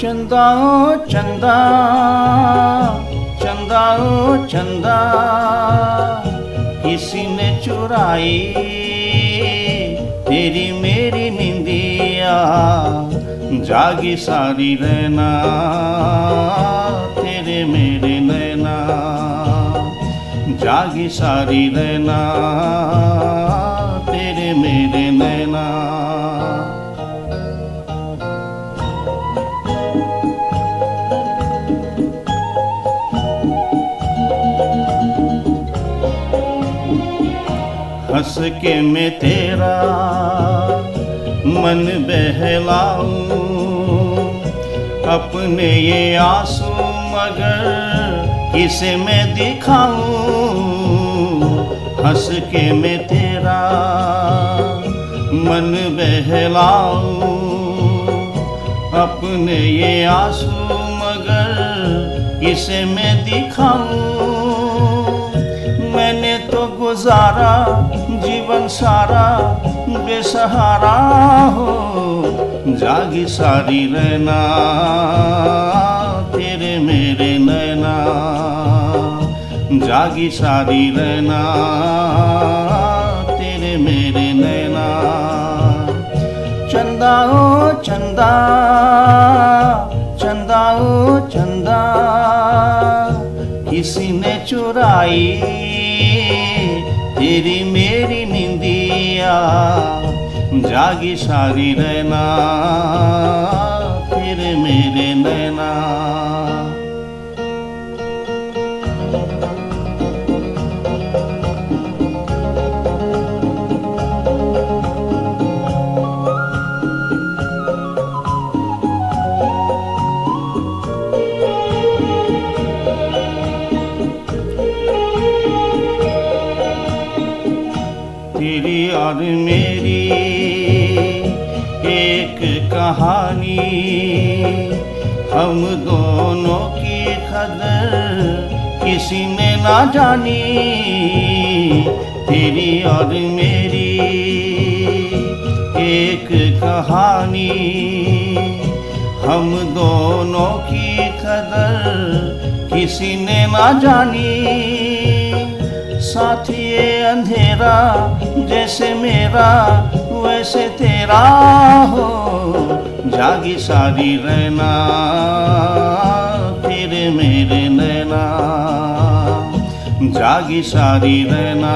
चंदा, ओ चंदा चंदा, ओ चंदा, किसी ने चुराई तेरी मेरी निंदिया, जागी सारी रहना तेरे मेरे नैना, जागी सारी रहना हंस के मैं तेरा मन बहलाऊं। अपने ये आँसू मगर किसे मैं दिखाऊँ? हंस के मैं तेरा मन बहलाऊं। अपने ये आँसू मगर किसे मैं दिखाऊँ? गुजारा जीवन सारा बेसहारा हो। जागी सारी रहना तेरे मेरे नैना। जागी सारी रहना तेरे मेरे नैना। चंदा ओ चंदा चंदा ओ चंदा, किसी ने चुराई तेरी मेरी निंदिया जागी सारी रहना तेरे मेरे नैना। और मेरी, एक कहानी। हम दोनों की कदर किसी ने ना जानी। तेरी और मेरी, एक कहानी। हम दोनों की कदर किसी ने ना जानी। साथ ये अंधेरा जैसे मेरा, वैसे तेरा हो। जागी सारी रहना तेरे मेरे नैना। जागी सारी रहना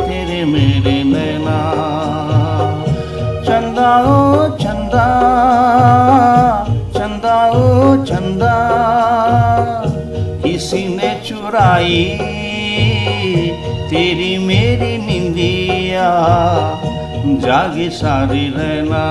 तेरे मेरे नैना। चंदा ओ चंदा चंदा ओ चंदा, किसी ने चुराई तेरी मेरी निंदिया जागी सारी रहना।